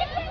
Amen.